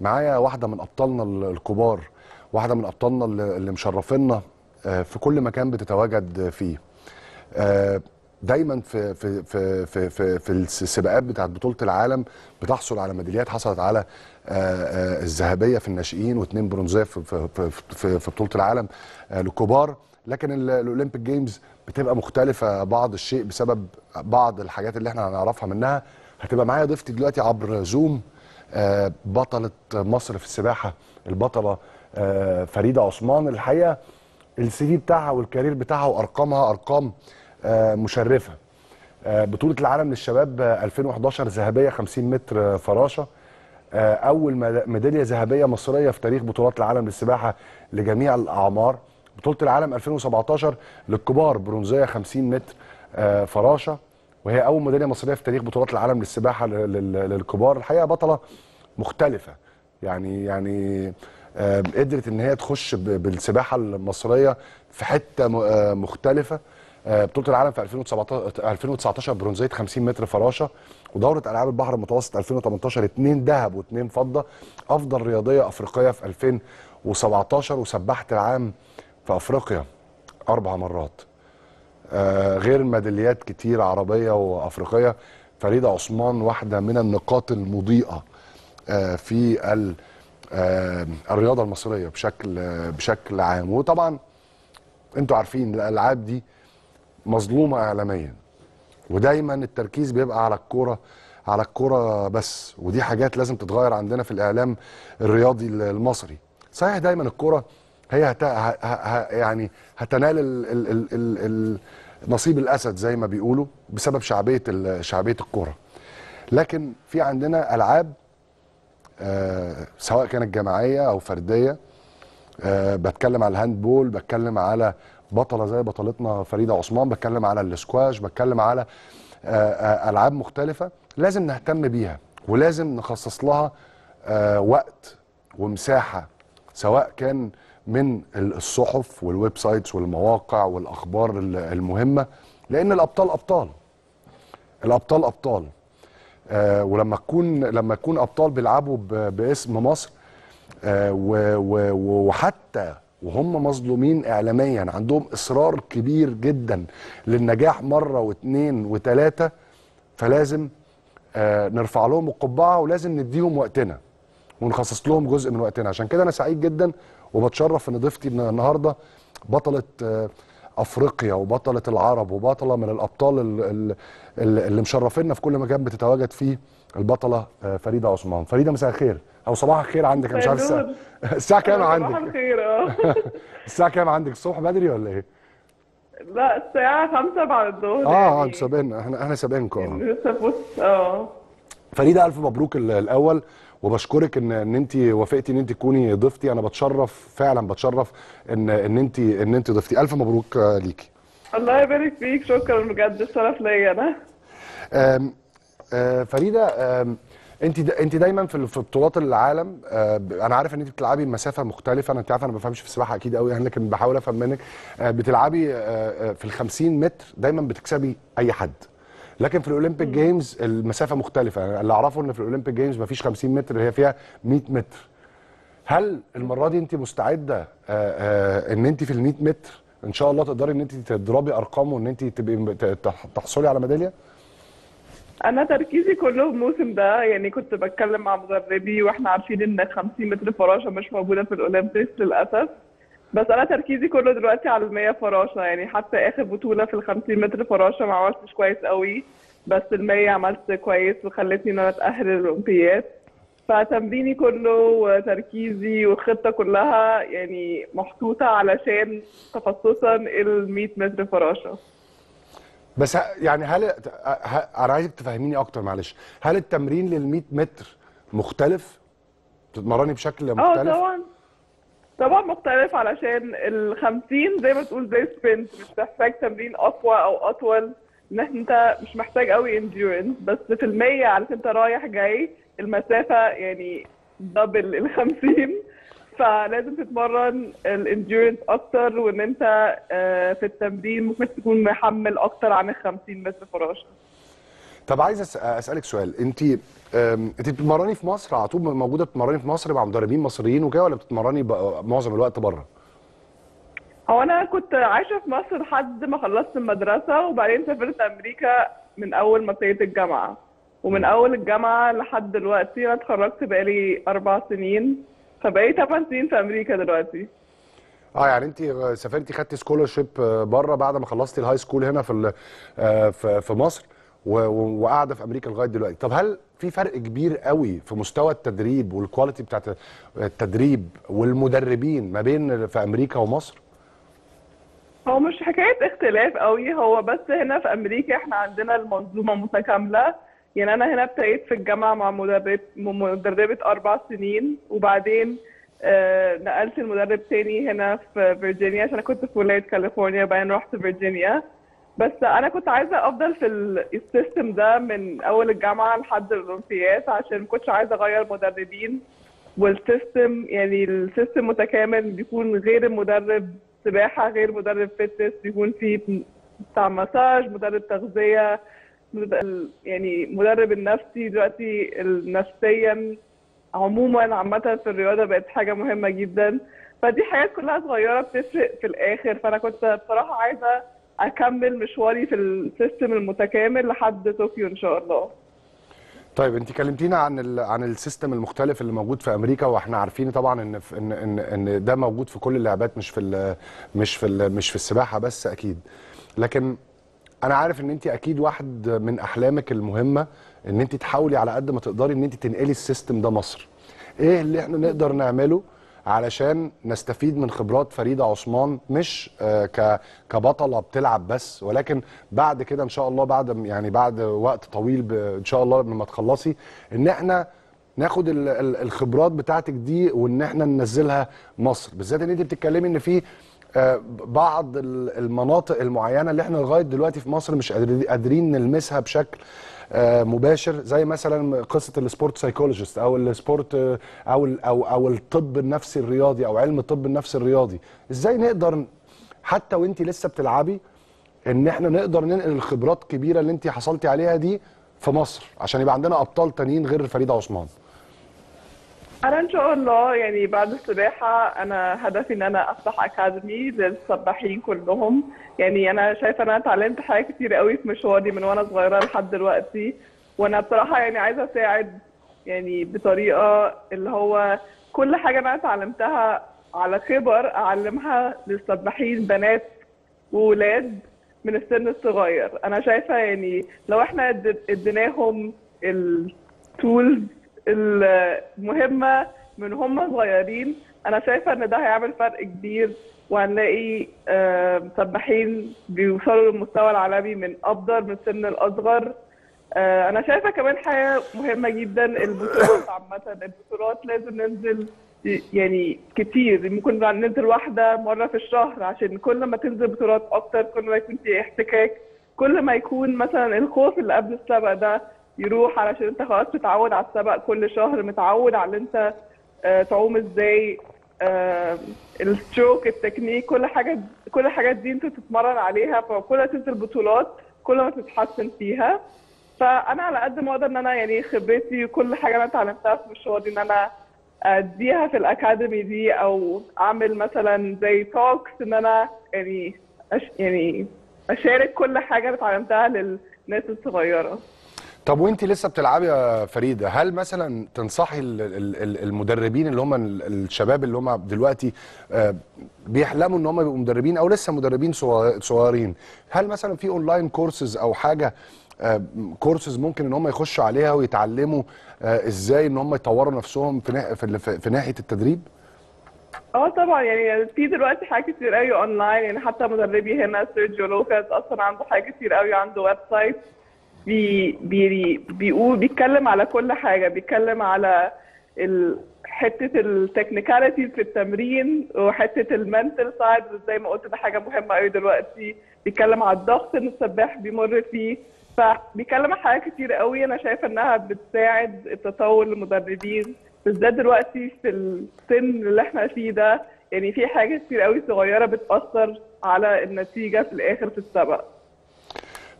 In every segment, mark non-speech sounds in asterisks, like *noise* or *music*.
معايا واحدة من أبطالنا ال- الكبار واحدة من أبطالنا اللي مشرفينا آه، في كل مكان بتتواجد فيه. آه، دايما في في في في في, في السباقات بتاعت بطولة العالم بتحصل على ميداليات حصلت على آه، الذهبية في الناشئين واثنين برونزية في في في, في, بطولة العالم للكبار. لكن ال- الأولمبيك جيمز بتبقى مختلفة بعض الشيء بسبب بعض الحاجات اللي إحنا هنعرفها منها. هتبقى معايا ضيفتي دلوقتي عبر زوم بطلة مصر في السباحة البطلة آه، فريدة عثمان الحقيقة السي في بتاعها والكارير بتاعها وأرقامها أرقام آه، مشرفة. آه، بطولة العالم للشباب آه، 2011 ذهبية 50 متر آه، فراشة. آه، أول ميدالية ذهبية مصرية في تاريخ بطولات العالم للسباحة لجميع الأعمار. بطولة العالم 2017 للكبار برونزية 50 متر آه، فراشة. وهي أول ميدالية مصرية في تاريخ بطولات العالم للسباحة لل- لل- للكبار. الحقيقة بطلة مختلفة. يعني يعني قدرت إن هي تخش بالسباحة المصرية في حتة آه، مختلفة. آه، بطولة العالم في 2017 2019 برونزيه 50 متر فراشة. ودورة ألعاب البحر المتوسط 2018 اثنين ذهب واثنين فضة. أفضل رياضية أفريقية في 2017 وسبحت العام في أفريقيا أربع مرات. غير ميداليات كتير عربية وأفريقية. فريده عثمان واحدة من النقاط المضيئة آه، في آه، الرياضة المصرية بشكل آه، بشكل عام. وطبعا أنتوا عارفين الألعاب دي مظلومة اعلاميا ودايما التركيز بيبقى على الكورة على الكورة بس. ودي حاجات لازم تتغير عندنا في الإعلام الرياضي المصري. صحيح دايما الكورة هي هت... ه... ه... يعني هتنال ال... ال... ال... ال... نصيب الأسد زي ما بيقولوا بسبب شعبية ال... شعبية الكورة. لكن في عندنا ألعاب آه سواء كانت جماعية أو فردية آه بتكلم على ال handball بتكلم على بطلة زي بطلتنا فريدة عثمان بتكلم على الاسكواش بتكلم على آه آه ألعاب مختلفة لازم نهتم بيها ولازم نخصص لها آه وقت ومساحة سواء كان من الصحف وال websites والمواقع والأخبار المهمة لأن الأبطال أبطال. الأبطال أبطال. آه ولما تكون لما يكون أبطال بيلعبوا باسم مصر آه وحتى وهم مظلومين اعلاميا عندهم إصرار كبير جدا للنجاح مرة واثنين وثلاثة فلازم آه نرفع لهم القبعة ولازم نديهم وقتنا. ونخصص لهم جزء من وقتنا. عشان كده أنا سعيد جدا وبتشرف إن ضيفتي الن- النهارده بطلة آه، أفريقيا وبطلة العرب وبطلة من الأبطال ال- ال- ال- اللي مشرفينا في كل مكان بتتواجد فيه البطلة آه، فريدة عثمان. فريدة مساء الخير. أو صباح الخير عندك مش عارف الساعة *laughs* الساعة كام صباح عندك؟ الخير آه. *laughs* الساعة كام عندك؟ الصبح بدري ولا إيه؟ لا الساعة خمسة بعد الظهر آه يعني. أنتوا سابقنا إحنا إحنا سابقينكم آه. فريدة ألف مبروك ال- الأول. وبشكرك ان إن أنت وافقتي إن أنت تكوني ضيفتي. أنا بتشرف فعلا بتشرف ان إن انت إن أنت ضيفتي. ألف مبروك ليكي. الله يبارك فيك. شكرا بجد. الشرف ليا أنا. فريدة أنت دا أنت دايما في في بطولات العالم. آه، أنا عارف إن أنت بتلعبي مسافة مختلفة. أنا أنت عارفة أنا ما بفهمش في السباحة أكيد قوي يعني لكن بحاول أفهم منك. آه، بتلعبي آه، في ال 50 متر دايما بتكسبي أي حد. لكن في ال Olympic Games المسافة مختلفة. اللي أعرفه إن في ال Olympic Games ما فيش 50 متر هي فيها 100 متر. هل المرة دي أنت مستعدة آه، آه، إن أنت في ال 100 متر إن شاء الله تقدري إن أنت تضربي ارقام وإن أنت تبقي تحصلي على ميدالية؟ أنا تركيزي كله الموسم ده يعني كنت بتكلم مع مدربي وإحنا عارفين إن 50 متر فراشه مش موجودة في الأولمبيكس للأسف. بس أنا تركيزي كله دلوقتي على ال 100 فراشه يعني حتى اخر بطولة في ال 50 متر فراشه ما عملتش كويس قوي بس ال 100 عملت كويس وخلتني ان أنا اتأهل للأولمبياد. فتمريني كله وتركيزي والخطة كلها يعني محطوطة علشان تخصصا ال 100 متر فراشه. بس يعني هل أنا عايزك تفهميني أكتر معلش. هل التمرين لل 100 متر مختلف؟ بتتمرني بشكل آه مختلف؟ طبعا. طبعا مختلف علشان ال 50 زي ما تقول زي sprint مش محتاج تمرين اقوى أو أطول. إن أنت مش محتاج قوي endurance بس في ال 100 علشان أنت رايح جاي المسافة يعني double ال 50 فلازم تتمرن الانديورنس أكتر وإن أنت آه، في التمرين ممكن تكون محمل أكتر عن ال 50 متر فراشة. طب عايز أسألك سؤال. انت انت بتتمرني في مصر على طول؟ موجودة بتتمرني في مصر مع مدربين مصريين وكده ولا بتتمرني معظم الوقت بره؟ هو أنا كنت عايشة في مصر لحد ما خلصت المدرسة وبعدين سافرت أمريكا من أول ما ابتديت الجامعة. ومن أول الجامعة لحد دلوقتي أنا اتخرجت بقالي أربع سنين فبقالي 8 سنين في أمريكا دلوقتي. آه يعني انت سافرتي خدتي scholarship بره بعد ما خلصتي ال high school هنا في آه، في مصر. وقاعدة في أمريكا لغاية دلوقتي. طب هل في فرق كبير قوي في مستوى التدريب وال quality بتاعت التدريب والمدربين ما بين في أمريكا ومصر؟ هو مش حكاية اختلاف قوي هو بس هنا في أمريكا إحنا عندنا المنظومة متكاملة. يعني أنا هنا ابتديت في الجامعة مع مدرب مدربة أربع سنين وبعدين آه نقلت المدرب تاني هنا في فيرجينيا عشان أنا كنت في ولاية كاليفورنيا بعدين رحت فيرجينيا. بس أنا كنت عايزة أفضل في ال- ال system ده من أول الجامعة لحد الأولمبياد عشان ما كنتش عايزة أغير مدربين وال system يعني ال system متكامل بيكون غير المدرب سباحة غير مدرب fitness بيكون في بتاع مساج مدرب تغذية مد- يعني مدرب النفسي دلوقتي نفسيا عموما عامة في الرياضة بقت حاجة مهمة جدا. فدي حاجات كلها صغيرة بتفرق في الآخر. فأنا كنت بصراحة عايزة أكمل مشواري في ال system المتكامل لحد طوكيو إن شاء الله. طيب انت كلمتينا عن ال عن ال system المختلف اللي موجود في أمريكا وإحنا عارفين طبعا إن ان ان إن ده موجود في كل اللعبات مش في مش في مش في السباحة بس أكيد. لكن أنا عارف إن انت أكيد واحد من أحلامك المهمة إن انت تحاولي على قد ما تقدري إن انت تنقلي السيستم ده مصر. إيه اللي إحنا نقدر نعمله علشان نستفيد من خبرات فريدة عثمان مش آه، كبطلة بتلعب بس. ولكن بعد كده إن شاء الله بعد يعني بعد وقت طويل إن شاء الله لما تخلصي إن إحنا ناخد ال- ال- الخبرات بتاعتك دي وإن إحنا ننزلها مصر. بالذات إن أنت بتتكلمي إن في آه، بعض ال- المناطق المعينة اللي إحنا لغاية دلوقتي في مصر مش قادر- قادرين نلمسها بشكل مباشر زي مثلا قصة ال sport psychologist أو ال sport آه، أو أو أو الطب النفسي الرياضي أو علم الطب النفسي الرياضي. إزاي نقدر حتى وانت لسه بتلعبي إن إحنا نقدر ننقل الخبرات الكبيرة اللي انت حصلتي عليها دي في مصر عشان يبقى عندنا أبطال تانيين غير فريده عثمان؟ أنا إن شاء الله يعني بعد السباحة أنا هدفي إن أنا أفتح أكاديمي للسباحين كلهم. يعني أنا شايفة إن أنا اتعلمت حاجات كتير قوي في مشواري من وأنا صغيرة لحد دلوقتي. وأنا بصراحة يعني عايزة أساعد يعني بطريقة اللي هو كل حاجة أنا اتعلمتها على كبر أعلمها للسباحين بنات وولاد من السن الصغير. أنا شايفة يعني لو إحنا اد- اديناهم التولز المهمة من هم صغيرين. أنا شايفة إن ده هيعمل فرق كبير وهنلاقي سباحين بيوصلوا للمستوى العالمي من أفضل من السن الأصغر. آه، أنا شايفة كمان حاجة مهمة جدا. البطولات عامة البطولات لازم ننزل يعني كتير. ممكن ننزل واحدة مرة في الشهر عشان كل ما تنزل بطولات أكتر كل ما يكون في احتكاك كل ما يكون مثلا الخوف اللي قبل السبق ده يروح علشان انت خلاص متعود على السبق كل شهر متعود على انت آه، تعوم إزاي آه، ال stroke ال technique كل حاجة كل الحاجات دي انت تتمرن عليها فكل ما تنزل بطولات كل ما تتحسن فيها. فأنا على قد ما أقدر إن أنا يعني خبرتي وكل حاجة أنا اتعلمتها في مشواري إن أنا أديها في الأكاديمي دي أو أعمل مثلا زي talks إن أنا يعني أش يعني أشارك كل حاجة اتعلمتها للناس الصغيرة. طب وانت لسه بتلعبي يا فريدة؟ هل مثلا تنصحي ال- ال- ال- المدربين اللي هم ال- الشباب اللي هم دلوقتي آه، بيحلموا إن هم يبقوا مدربين أو لسه مدربين صغ- صغيرين هل مثلا في online courses أو حاجة كورسز ممكن إن هم يخشوا عليها ويتعلموا آه، إزاي إن هم يطوروا نفسهم في ناحية التدريب؟ آه طبعا يعني في دلوقتي حاجات كتير قوي اونلاين يعني حتى مدربي هنا سيرجيو لوكاس أصلا عنده حاجات كتير قوي عنده website بي بي بيقول بيتكلم على كل حاجة بيتكلم على ال حتة ال technicalities في التمرين وحتة ال mental side زي ما قلت ده حاجة مهمة قوي دلوقتي. بيتكلم على الضغط ان السباح بيمر فيه. فبيتكلم على حاجات كتير قوي أنا شايفة إنها بتساعد التطور للمدربين بالذات دلوقتي في السن اللي إحنا فيه ده. يعني في حاجات كتير قوي صغيرة بتأثر على النتيجة في الآخر في السبق.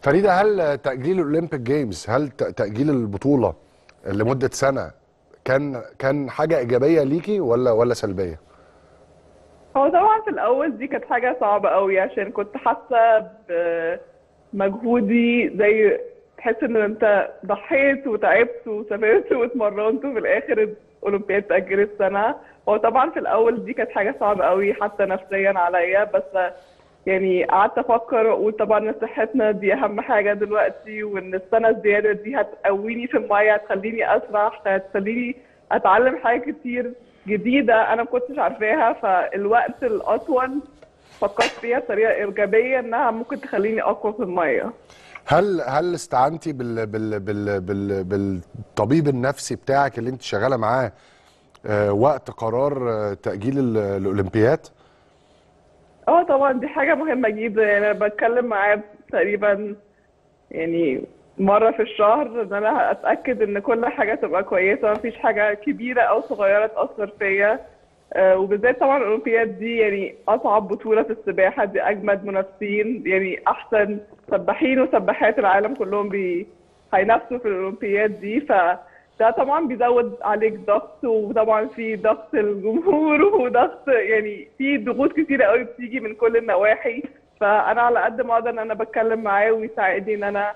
فريدة هل تأجيل الأولمبيك جيمز هل تأجيل البطولة لمدة سنة كان كان حاجة إيجابية ليكي ولا ولا سلبية؟ هو طبعا في الأول دي كانت حاجة صعبة قوي عشان كنت حاسة بمجهودي زي تحس إن أنت ضحيت وتعبت وسافرت واتمرنت وفي الآخر الأولمبياد تأجلت سنة. هو طبعا في الأول دي كانت حاجة صعبة قوي حتى نفسيا عليا بس يعني قعدت أفكر وأقول طبعا صحتنا دي أهم حاجة دلوقتي وإن السنة الزيادة دي هتقويني في المية هتخليني أسرح هتخليني أتعلم حاجات كتير جديدة أنا ما كنتش عارفاها. فالوقت الأطول فكرت فيها بطريقة إيجابية إنها ممكن تخليني أقوى في المية. هل هل استعنتي بال بال بال بال بالطبيب النفسي بتاعك اللي أنت شغالة معاه آه، وقت قرار آه، تأجيل ال- الأولمبياد؟ آه طبعا دي حاجة مهمة جدا. يعني أنا بتكلم معاه تقريبا يعني مرة في الشهر إن أنا أتأكد إن كل حاجة تبقى كويسة مفيش حاجة كبيرة أو صغيرة تأثر فيا. آه، وبالذات طبعا الأولمبياد دي يعني أصعب بطولة في السباحة دي أجمد منافسين يعني أحسن سباحين وسباحات العالم كلهم بي هينافسوا في الأولمبياد دي. ف ده طبعا بيزود عليك ضغط وطبعا في ضغط الجمهور وضغط يعني في ضغوط كتيرة قوي بتيجي من كل النواحي. فأنا على قد ما أقدر إن أنا بتكلم معاه ويساعدني إن أنا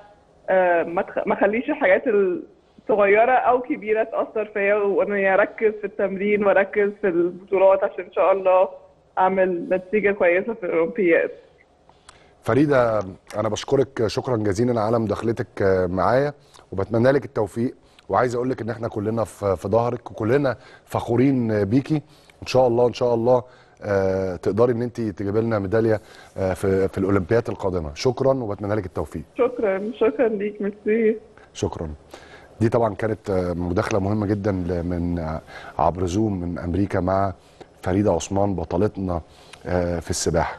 آه، ما أخليش الحاجات الصغيرة أو كبيرة تأثر فيا واني أركز في التمرين وأركز في البطولات عشان إن شاء الله أعمل نتيجة كويسة في الأولمبياد. فريدة أنا بشكرك شكرا جزيلا على مداخلتك آه، معايا وبتمنى لك التوفيق. وعايز أقول لك ان إحنا كلنا في ظهرك وكلنا فخورين بيكي. ان شاء الله ان شاء الله آه، تقدري ان انت تجيبي لنا ميدالية آه، في في الاولمبياد القادمة. شكرا وبتمنى لك التوفيق. شكرا شكرا ليك ميرسي. شكرا. دي طبعا كانت آه، مداخلة مهمة جدا من عبر زوم من أمريكا مع فريدة عثمان بطلتنا في السباحة.